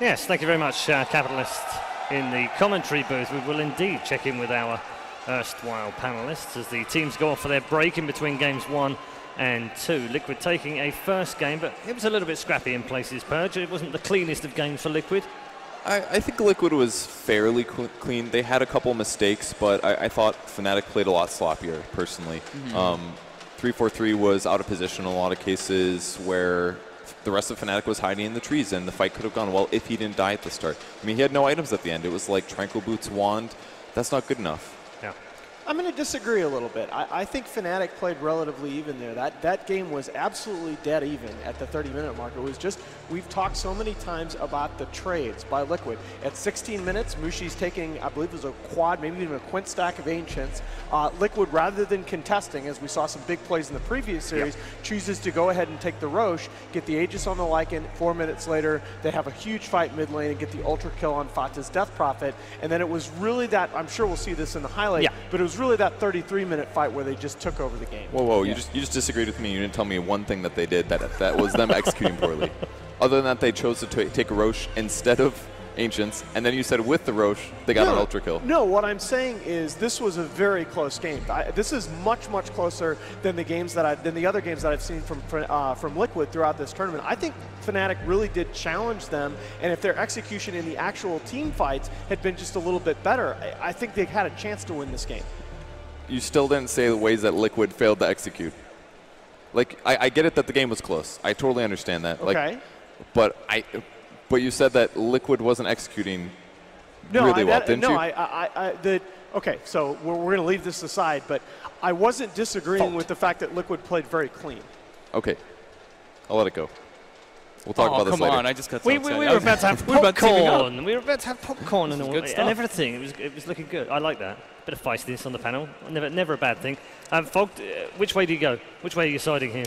Yes, thank you very much, uh, Capitalist. In the commentary booth, we will indeed check in with our erstwhile panelists as the teams go off for their break in between games one and two. Liquid taking a first game, but it was a little bit scrappy in places, Purge. It wasn't the cleanest of games for Liquid. I, I think Liquid was fairly cl- clean. They had a couple mistakes, but I, I thought Fnatic played a lot sloppier, personally. Mm-hmm. Um, 343 was out of position in a lot of cases where the rest of Fnatic was hiding in the trees, and the fight could have gone well if he didn't die at the start. I mean, he had no items at the end. It was like Tranquil Boots Wand. That's not good enough. Yeah. I'm going to disagree a little bit. I, I think Fnatic played relatively even there. That that game was absolutely dead even at the 30-minute mark. It was just we've talked so many times about the trades by Liquid. At 16 minutes, Mushi's taking I believe it was a quad, maybe even a quint stack of ancients. Uh, Liquid, rather than contesting, as we saw some big plays in the previous series, chooses to go ahead and take the Rosh, get the Aegis on the Lycan. Four minutes later, they have a huge fight mid lane and get the ultra kill on Fata's Death Prophet. And then it was really that I'm sure we'll see this in the highlight, Yeah. but it was really that 33 minute fight where they just took over the game. Whoa, whoa! You just you just disagreed with me. You didn't tell me one thing that they did that that was them executing poorly. Other than that, they chose to ta- take a Rosh instead of Ancients, and then you said with the Rosh they got an ultra kill. No, what I'm saying is this was a very close game. I, this is much, much closer than the games that I, than the other games that I've seen from uh, from Liquid throughout this tournament. I think Fnatic really did challenge them, and if their execution in the actual team fights had been just a little bit better, I, I think they had a chance to win this game. You still didn't say the ways that Liquid failed to execute. Like I, I get it that the game was close. I totally understand that. Okay. Like, but I, but you said that Liquid wasn't executing No, really I, well, that- didn't no, you? I, I, I, the, okay, so we're, we're going to leave this aside, but I wasn't disagreeing Fault. with the fact that Liquid played very clean. okay, I'll let it go. We'll talk oh, about this come later. on! I just got so We, we, we were about to have we were about teaming up. popcorn. We were about to have popcorn and all good and everything. It was, it was looking good. I like that. Bit of feistiness on the panel. Never, never a bad thing. Um, Fog, uh, which way do you go? Which way are you siding here?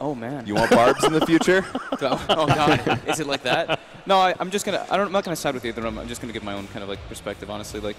Oh man. You want barbs in the future? oh, oh, god, is it like that? No, I, I'm just gonna. I'm not gonna side with either of them. I'm just gonna give my own kind of like perspective, honestly. Like,